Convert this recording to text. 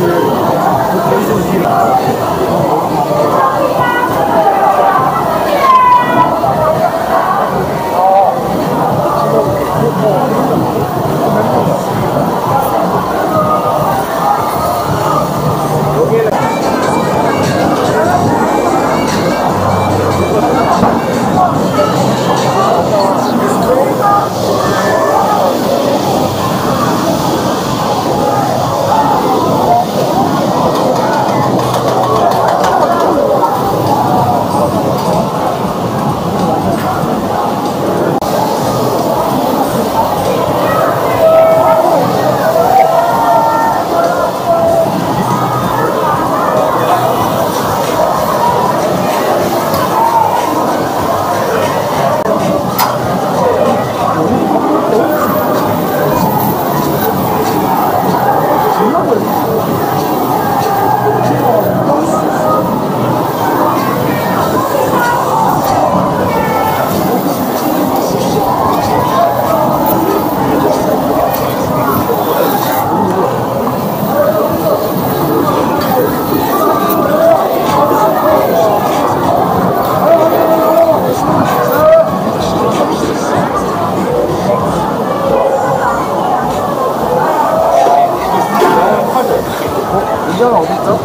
Spirit. 기전 어딨죠?